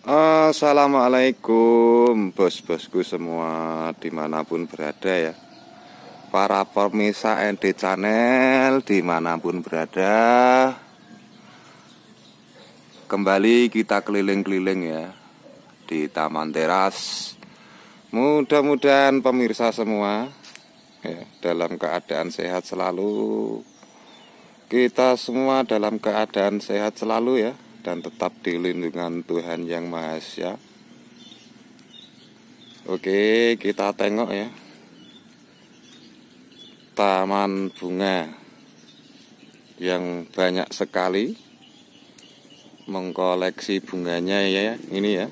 Assalamualaikum bos-bosku semua di mana pun berada ya. Para pemirsa ND Channel di mana pun berada. Kembali kita keliling-keliling ya Di Taman Teras. Mudah-mudahan pemirsa semua ya, Dalam keadaan sehat selalu. Kita semua dalam keadaan sehat selalu ya dan tetap di lindungan Tuhan Yang Maha Esa. Oke, kita tengok ya. Taman bunga yang banyak sekali mengkoleksi bunganya ya, ini ya.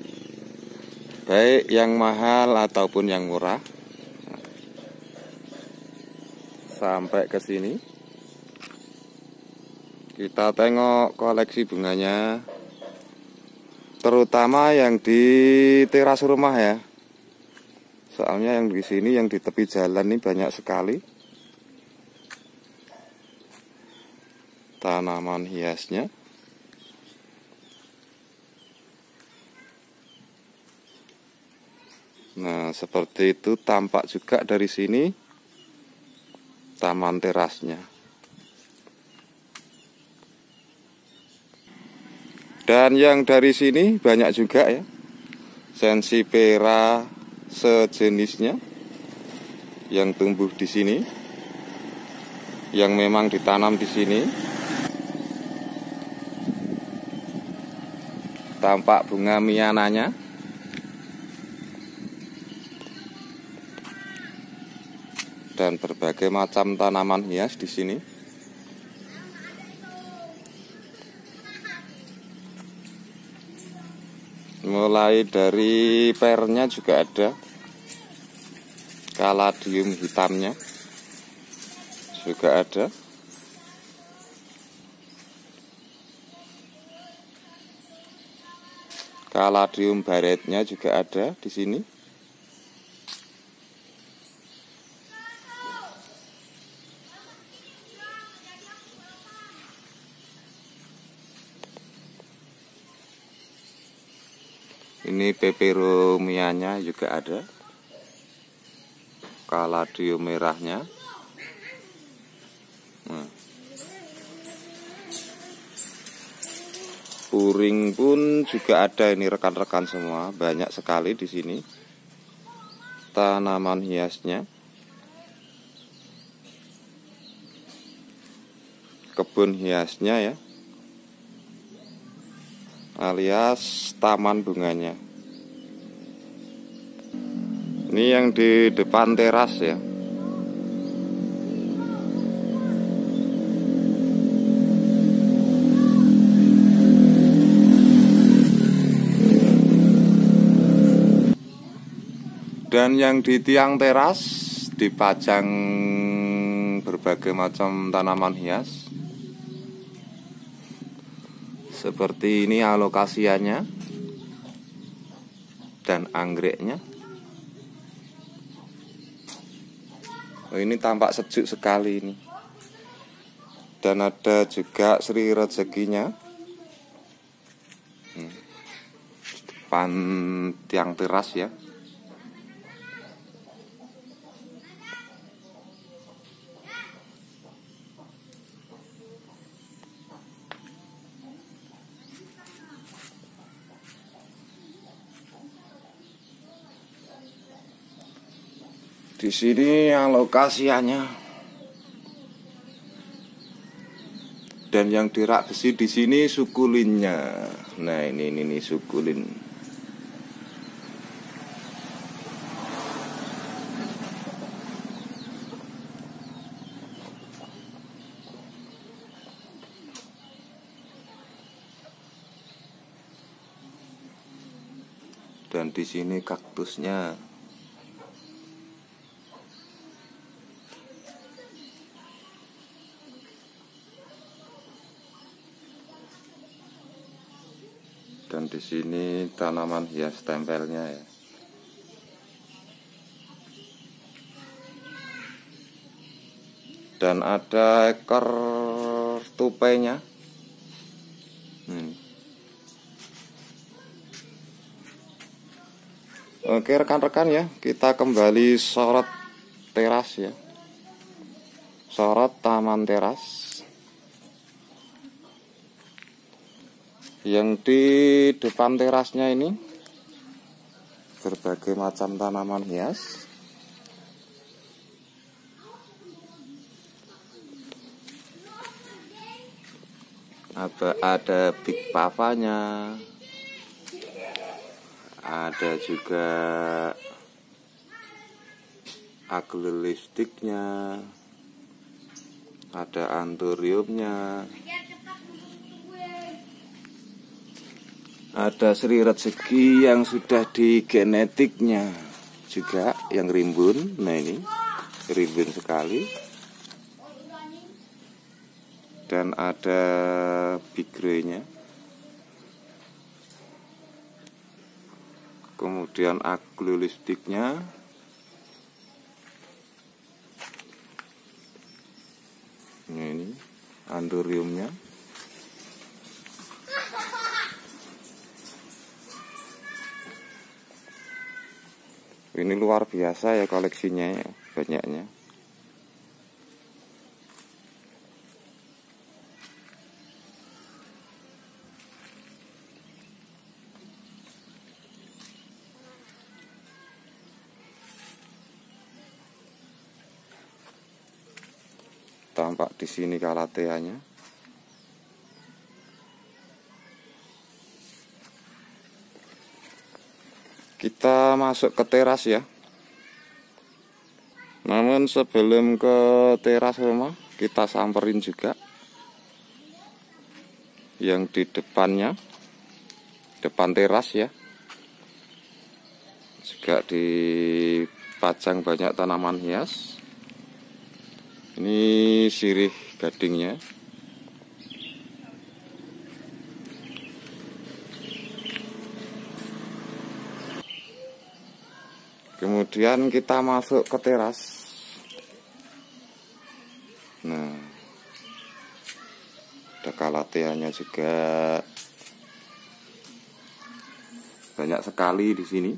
Baik yang mahal ataupun yang murah. Sampai ke sini. Kita tengok koleksi bunganya Terutama yang di teras rumah ya. Soalnya yang di sini yang di tepi jalan ini banyak sekali. Tanaman hiasnya. Nah seperti itu tampak juga dari sini Taman terasnya Dan yang dari sini banyak juga ya. Sensipera sejenisnya yang tumbuh di sini. Yang memang ditanam di sini. Tampak bunga miananya. Dan berbagai macam tanaman hias di sini. Mulai dari pernya juga ada. Kaladium hitamnya juga ada. Kaladium baretnya juga ada di sini Ini peperomianya juga ada. Kaladium merahnya. Nah. Puring pun juga ada ini rekan-rekan semua, banyak sekali di sini. Tanaman hiasnya. Kebun hiasnya ya alias taman bunganya. Ini yang di depan teras ya. Dan yang di tiang teras dipajang berbagai macam tanaman hias seperti ini alokasiannya dan anggreknya. Oh, ini tampak sejuk sekali ini. Dan ada juga Sri rezekinya. Hmm. Depan tiang teras ya. Di sini yang lokasinya dan yang dirak besi di sini sukulinnya. Nah ini ini, ini sukulin. Dan di sini kaktusnya. dan di sini tanaman hias tempelnya ya dan ada ekor tupainya hmm. Oke rekan-rekan ya, kita kembali sorot teras ya. Sorot taman teras. Yang di depan terasnya ini berbagai macam tanaman hias. Ada ada big papanya, ada juga lipstiknya ada anturiumnya ada seri rezeki yang sudah di genetiknya juga yang rimbun. Nah ini rimbun sekali. Dan ada big nya kemudian aglulistiknya ini anduriumnya ini luar biasa ya koleksinya ya banyaknya tampak di sini kalateanya. Kita masuk ke teras ya. Namun sebelum ke teras rumah, kita samperin juga yang di depannya, depan teras ya. Juga dipajang banyak tanaman hias ini sirih gadingnya kemudian kita masuk ke teras. Nah ada juga. Banyak sekali di sini.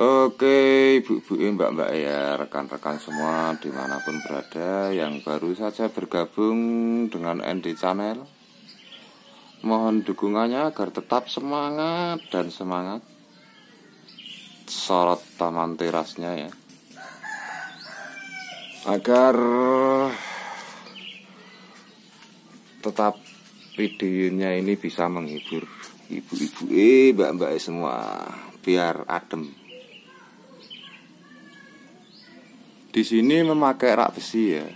Oke ibu-ibu mbak-mbak ya rekan-rekan semua di mana pun berada yang baru saja bergabung dengan ND Channel. Mohon dukungannya agar tetap semangat dan semangat Sorot taman terasnya ya Agar tetap videonya ini bisa menghibur ibu-ibu eh mbak-mbak semua biar adem Di sini memakai rak besi ya,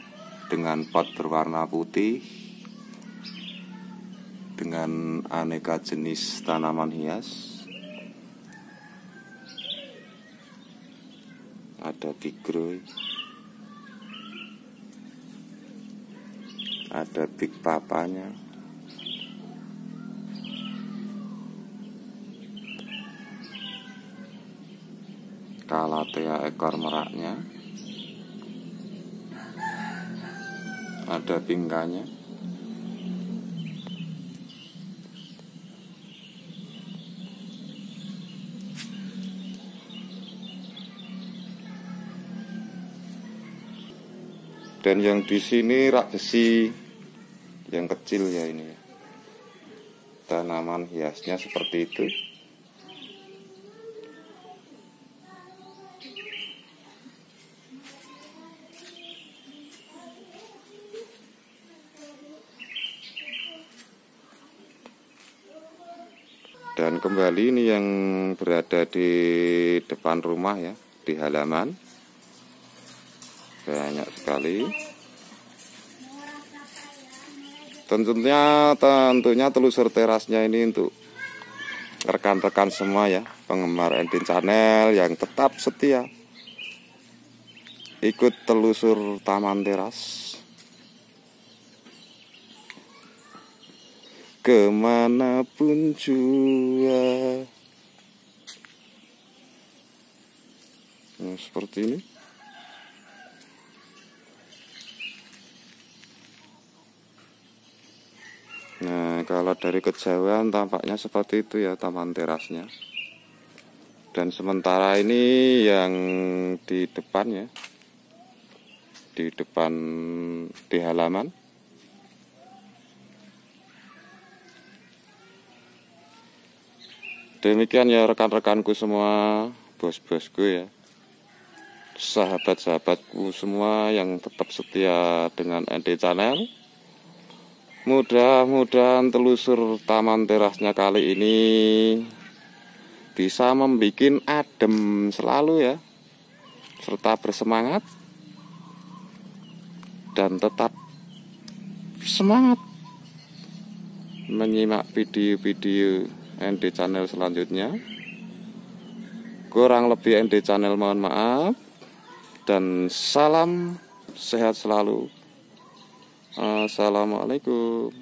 dengan pot berwarna putih, dengan aneka jenis tanaman hias. Ada bigroy, ada big papanya. Kalatea ekor meraknya. Ada tingkahnya dan yang di sini rak besi yang kecil ya ini. Tanaman hiasnya seperti itu. Dan kembali ini yang berada di depan rumah ya di halaman banyak sekali. Tentunya tentunya telusur terasnya ini untuk rekan-rekan semua ya penggemar Endin Channel yang tetap setia ikut telusur taman teras. Ke mana pun jua nah, seperti ini nah kalau dari kejauhan tampaknya seperti itu ya taman terasnya. Dan sementara ini yang di depan ya di depan di halaman. Demikian ya rekan-rekanku semua bos-bosku ya. Sahabat-sahabatku semua yang tetap setia dengan ND Channel. Mudah-mudahan telusur taman terasnya kali ini bisa membuat adem selalu ya, serta bersemangat dan tetap semangat menyimak video-video ND Channel selanjutnya. Kurang lebih ND Channel mohon maaf dan salam sehat selalu. Assalamualaikum.